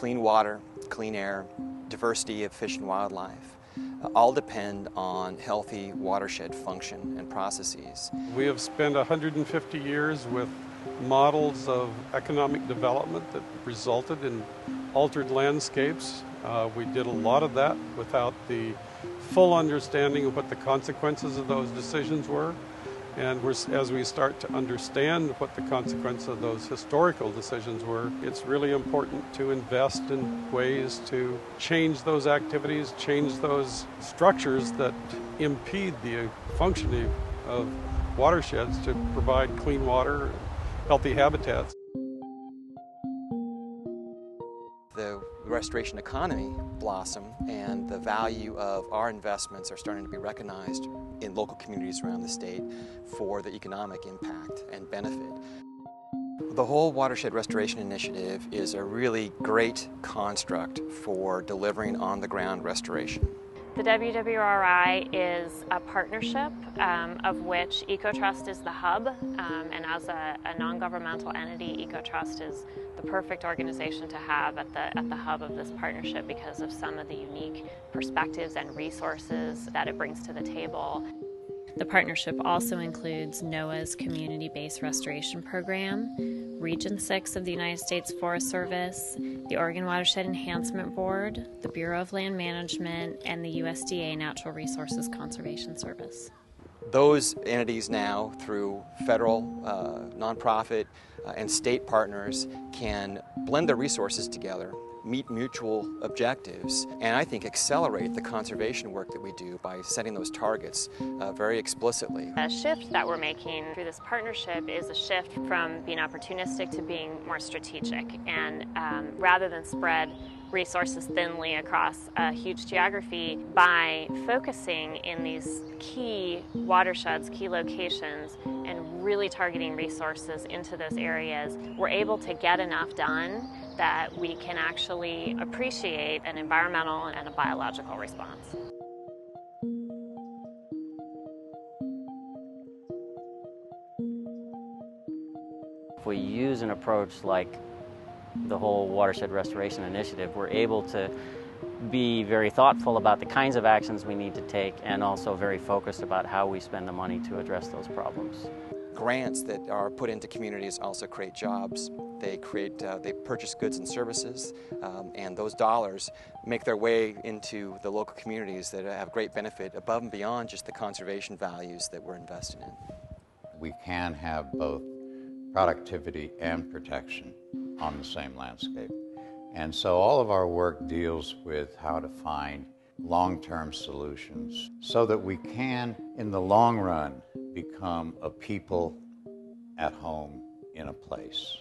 clean water, clean air, diversity of fish and wildlife, uh, all depend on healthy watershed function and processes. We have spent 150 years with models of economic development that resulted in altered landscapes. Uh, we did a lot of that without the full understanding of what the consequences of those decisions were. And as we start to understand what the consequences of those historical decisions were, it's really important to invest in ways to change those activities, change those structures that impede the functioning of watersheds to provide clean water, healthy habitats. Restoration economy blossom and the value of our investments are starting to be recognized in local communities around the state for the economic impact and benefit. The whole Watershed Restoration Initiative is a really great construct for delivering on-the-ground restoration. The WWRI is a partnership um, of which Ecotrust is the hub, um, and as a, a non-governmental entity, Ecotrust is the perfect organization to have at the, at the hub of this partnership because of some of the unique perspectives and resources that it brings to the table. The partnership also includes NOAA's Community Based Restoration Program, Region 6 of the United States Forest Service, the Oregon Watershed Enhancement Board, the Bureau of Land Management, and the USDA Natural Resources Conservation Service. Those entities now, through federal, uh, nonprofit, uh, and state partners, can blend their resources together meet mutual objectives and I think accelerate the conservation work that we do by setting those targets uh, very explicitly. A shift that we're making through this partnership is a shift from being opportunistic to being more strategic and um, rather than spread resources thinly across a huge geography by focusing in these key watersheds, key locations, and really targeting resources into those areas, we're able to get enough done that we can actually appreciate an environmental and a biological response. If we use an approach like the whole watershed restoration initiative, we're able to be very thoughtful about the kinds of actions we need to take and also very focused about how we spend the money to address those problems. Grants that are put into communities also create jobs. They create, uh, they purchase goods and services, um, and those dollars make their way into the local communities that have great benefit above and beyond just the conservation values that we're investing in. We can have both productivity and protection on the same landscape. And so all of our work deals with how to find long term solutions so that we can, in the long run, become a people at home in a place.